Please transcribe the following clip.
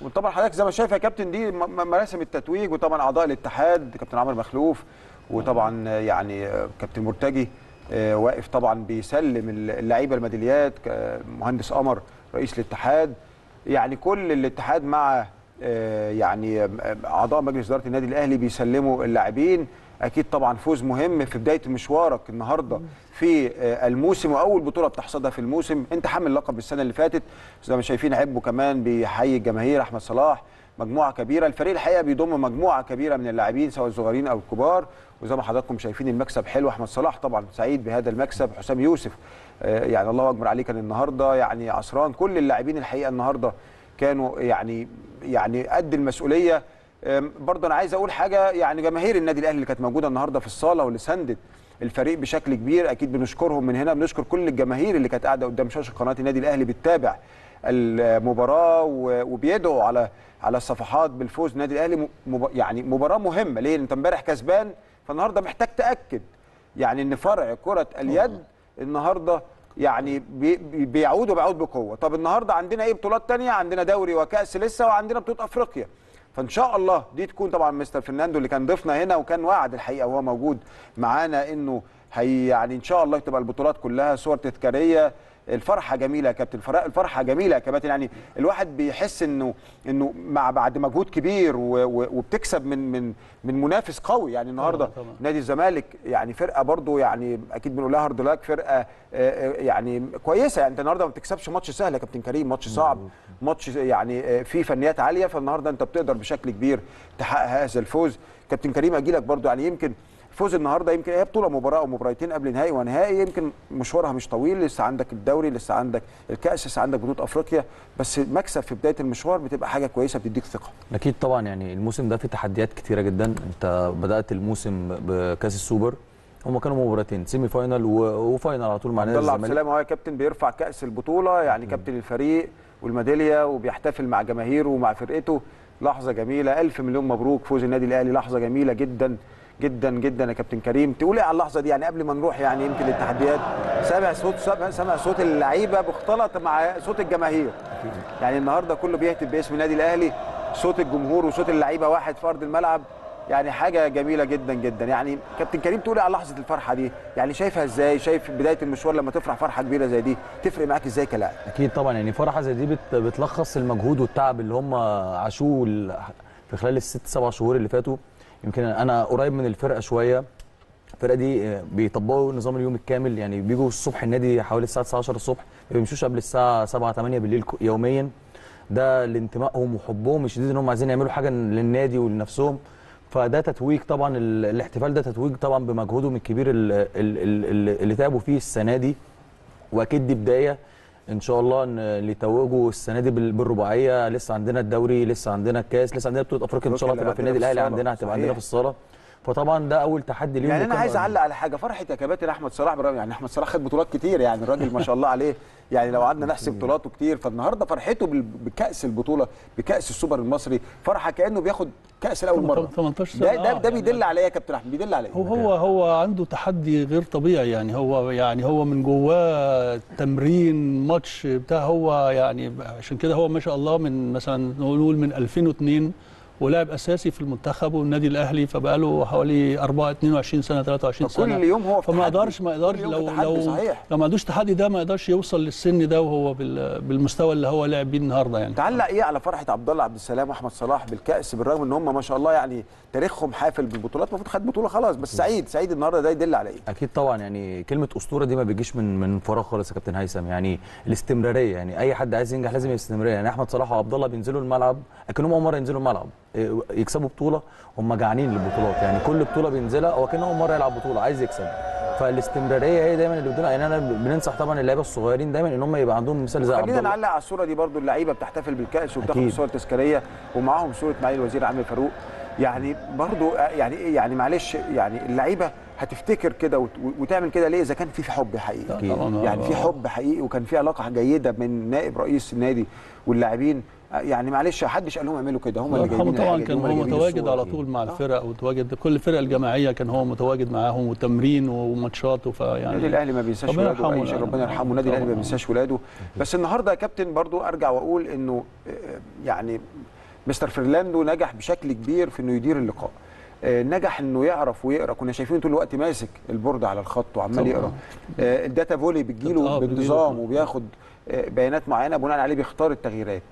وطبعا حضرتك زي ما شايف يا كابتن دي مراسم التتويج وطبعا أعضاء الاتحاد كابتن عمرو مخلوف وطبعا يعني كابتن مرتجي آه، واقف طبعا بيسلم اللعيبة الميداليات مهندس قمر رئيس الاتحاد. يعني كل الاتحاد مع آه، يعني آه، أعضاء مجلس إدارة النادي الأهلي بيسلموا اللاعبين. أكيد طبعا فوز مهم في بداية مشوارك النهارده في آه، الموسم وأول بطولة بتحصدها في الموسم. أنت حامل لقب السنة اللي فاتت. زي ما شايفين عبه كمان بيحيي الجماهير أحمد صلاح. مجموعة كبيرة. الفريق الحقيقة بيضم مجموعة كبيرة من اللاعبين سواء الصغيرين أو الكبار. وزي ما حضراتكم شايفين المكسب حلو. أحمد صلاح طبعا سعيد بهذا المكسب. حسام يوسف آه، يعني الله أكبر عليه كان النهارده يعني عصران. كل اللاعبين الحقيقة النهارده كانوا يعني يعني قد المسؤولية برضه أنا عايز أقول حاجة يعني جماهير النادي الأهلي اللي كانت موجودة النهارده في الصالة واللي ساندت الفريق بشكل كبير أكيد بنشكرهم من هنا بنشكر كل الجماهير اللي كانت قاعدة قدام شاشة قناة النادي الأهلي بتتابع المباراة وبيدعوا على على الصفحات بالفوز النادي الأهلي. يعني مباراة مهمة. ليه؟ أنت امبارح كسبان فالنهاردة محتاج تأكد. يعني إن فرع كرة اليد النهارده يعني بي- بي- بيعود وبيعود بقوة. طب النهارده عندنا إيه بطولات تانية؟ عندنا دوري وكأس لسه وعندنا بطولة أفريقيا. فإن شاء الله دي تكون طبعا مستر فرناندو اللي كان ضيفنا هنا وكان وعد الحقيقة وهو موجود معانا إنه هي يعني إن شاء الله تبقى البطولات كلها صور تذكارية. الفرحة جميلة يا كابتن الفرح- الفرحة جميلة يا كابتن. يعني الواحد بيحس إنه إنه مع بعد مجهود كبير وبتكسب من من من منافس قوي. يعني النهارده. نادي الزمالك يعني فرقة برضو يعني أكيد بنقول لها hard luck فرقة يعني كويسة. يعني أنت النهارده ما بتكسبش ماتش سهل يا كابتن كريم. ماتش صعب ماتش يعني فيه فنيات عالية. فالنهاردة أنت بتقدر بشكل كبير تحقق هذا الفوز. كابتن كريم أجي لك برضو. يعني يمكن فوز النهارده يمكن هي بطوله مباراه أو مباراتين قبل نهائي ونهائي يمكن مشوارها مش طويل لسه عندك الدوري لسه عندك الكاس لسه عندك بطولة أفريقيا بس مكسب في بداية المشوار بتبقى حاجة كويسة بتديك ثقة. أكيد طبعا يعني الموسم ده فيه تحديات كتيرة جدا. أنت بدأت الموسم بكأس السوبر هم كانوا مباراتين semi final و- و final على طول مع نادي الله عبد الزمالك. السلام هو كابتن بيرفع كأس البطولة يعني كابتن الفريق والميدالية وبيحتفل مع جماهيره ومع فرقته. لحظة جميلة ألف مليون مبروك فوز النادي الأهلي لحظة جميلة جدا. جدا جدا يا كابتن كريم. تقول إيه على اللحظة دي؟ يعني قبل ما نروح يعني يمكن التحديات سامع صوت سامع- صوت اللعيبة مختلط مع صوت الجماهير. يعني النهارده كله بيهتف باسم النادي الأهلي صوت الجمهور وصوت اللعيبة واحد في أرض الملعب. يعني حاجة جميلة جدا جدا. يعني كابتن كريم تقول إيه على لحظة الفرحة دي؟ يعني شايفها إزاي؟ شايف بداية المشوار لما تفرح فرحة كبيرة زي دي تفرق معاك إزاي كلاعب؟ أكيد طبعا. يعني فرحة زي دي بت- بتلخص المجهود والتعب اللي هم عاشوه في خلال الست سبع شهور اللي فاتوا. يمكن أنا قريب من الفرقة شوية. الفرقة دي آه، بيطبقوا نظام اليوم الكامل يعني بيجوا الصبح النادي حوالي الساعة 19 الصبح ما بيمشوش قبل الساعة 7 8 بالليل يوميا. ده لانتمائهم وحبهم الشديد إن هم عايزين يعملوا حاجة للنادي ولنفسهم. فده تتويج طبعا ال- الاحتفال ده تتويج طبعا بمجهودهم الكبير ال- ال- ال- اللي تعبوا فيه السنة دي. وأكيد دي بداية إن شاء الله إن اللي يتوجوا السنة دي بال- بالرباعية لسه عندنا الدوري لسه عندنا الكاس لسه عندنا بطولة أفريقيا إن شاء الله أفريقيا تبقى في النادي الأهلي. عندنا هتبقى. عندنا في الصالة فطبعا ده أول تحدي ليهم يعني أنا عايز أعلق على حاجة فرحة يا كباتن أحمد صلاح برغم يعني أحمد صلاح خد بطولات كتير يعني الراجل ما شاء الله عليه. يعني لو قعدنا نحسب بطولاته كتير فالنهاردة فرحته بال- بكأس البطولة بكأس السوبر المصري فرحة كأنه بياخد كأس لأول مرة. 18 ده ده, آه، ده يعني بيدل على إيه يا كابتن أحمد؟ بيدل على إيه؟ هو هو هو عنده تحدي غير طبيعي يعني هو يعني هو من جواه تمرين ماتش بتاع هو يعني عشان كده هو ما شاء الله من مثلا نقول من 2002 ولاعب أساسي في المنتخب والنادي الأهلي فبقى له حوالي 4 22 سنة 23 فكل سنة. يوم هو في فما. يقدرش ما يقدرش كل لو لو صحيح. لو ما عندوش تحدي ده ما يقدرش يوصل للسن ده وهو بال- بالمستوى اللي هو لعب بيه النهارده يعني. تعلق إيه على فرحة عبد الله عبد السلام وأحمد صلاح بالكأس بالرغم إن هم ما شاء الله يعني تاريخهم حافل بالبطولات المفروض خد بطولة خلاص بس سعيد سعيد النهارده ده يدل على إيه أكيد طبعا يعني كلمة أسطورة دي ما بيجيش من من فراغ خالص يا كابتن هيثم. يعني الاستمرارية يعني أي حد عايز ينجح لازم الاستمراريه يعني أحمد صلاح وعبد الله بينزلوا الملعب اكنهم أول مرة ينزلوا الملعب. يكسبوا بطولة هم جعانين للبطولات. يعني كل بطولة بينزلها هو كأنه اول مرة يلعب بطولة عايز يكسب. فالاستمرارية هي دايما اللي بتدل يعني أنا بننصح طبعا اللعيبة الصغيرين دايما إن هم يبقى عندهم مثال زي عبد خلينا الله نعلق على الصورة دي برضو اللعيبة بتحتفل بالكأس وبتاخد. صور تذكارية ومعاهم صورة معالي الوزير عامر فاروق. يعني برضو آه، يعني إيه؟ يعني معلش يعني اللعيبة هتفتكر كده وت- وتعمل كده ليه؟ إذا كان في حب حقيقي. طبعاً، يعني في آه. حب حقيقي وكان في علاقة جيدة من نائب رئيس النادي واللاعبين آه، يعني معلش محدش قال لهم اعملوا كده هم اللي جايبين طبعا كان هو متواجد على. طول مع آه. الفرق ومتواجد كل الفرق الجماعية كان هو متواجد معاهم وتمرين وماتشات فيعني النادي الأهلي ما بينساش ولاده. ربنا يرحمه النادي الأهلي ما. بينساش ولاده بس النهارده يا كابتن برضو أرجع وأقول إنه آه، يعني مستر فرلاندو نجح بشكل كبير في إنه يدير اللقاء آه، نجح إنه يعرف ويقرأ كنا شايفين طول الوقت ماسك البورد على الخط وعمال. يقرأ ال Data Volley بتجيله. بانتظام وبياخد بيانات معينة بناء عليه بيختار التغييرات